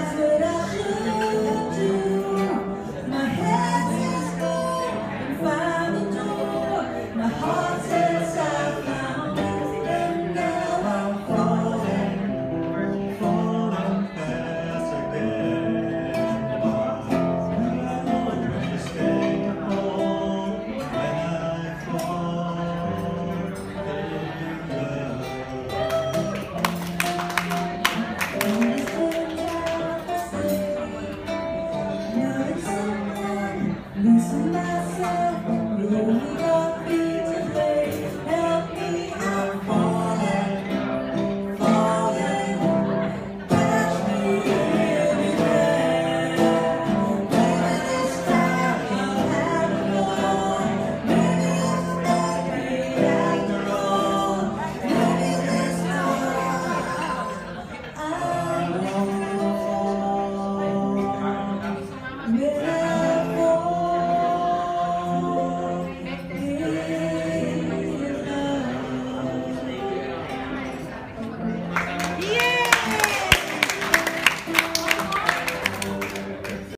that's what losing myself